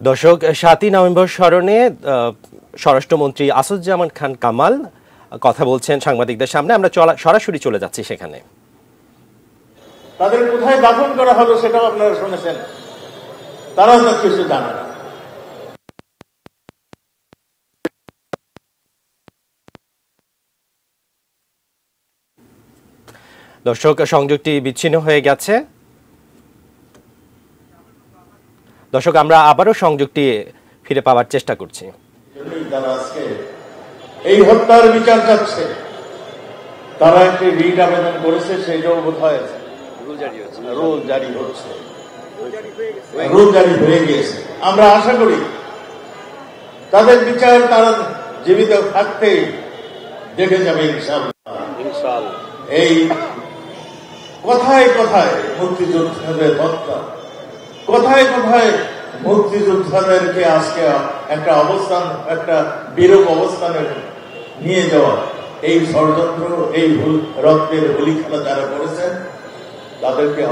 দর্শক সাতই নভেম্বর স্মরণে স্বরাষ্ট্রমন্ত্রী আসাদুজ্জামান খান কামাল কথা বলছেন সাংবাদিকদের সামনে। আমরা সরাসরি চলে যাচ্ছি সেখানে। তাদের কোথায় দাফন করা হলো সেটাও আপনারা শুনেছেন। তারাও তো কিছু জানে না। দর্শক সংযোগটি বিচ্ছিন্ন হয়ে গেছে। দর্শক আমরা আবারও সংযোগটি ফিরে পাওয়ার চেষ্টা করছি। জন্যই তারা আজকে এই হত্যার বিচার চাচ্ছে। তারা একটি রিট আবেদন করেছে সেটাও বোধ হয় রোল জারি হচ্ছে। রোল জারি হয়ে গিয়েছে। আমরা আশা করি তাদের বিচার তারা জীবিত থাকতে দেখে যাবে ইনশাআল্লাহ। এই কথায় কথায় মুক্তিযোদ্ধাদের হত্যা। কথায়, কোথায় মুক্তিযোদ্ধাদেরকে আজকে একটা অবস্থান, একটা বিরূপ অবস্থানে নিয়ে যাওয়া? এই ষড়যন্ত্র, এই রক্তের হোলি খেলা যারা করেছেন, তাদেরকে